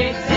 great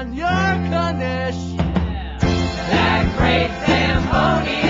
on your Cornish. Yeah. That great Zamboni.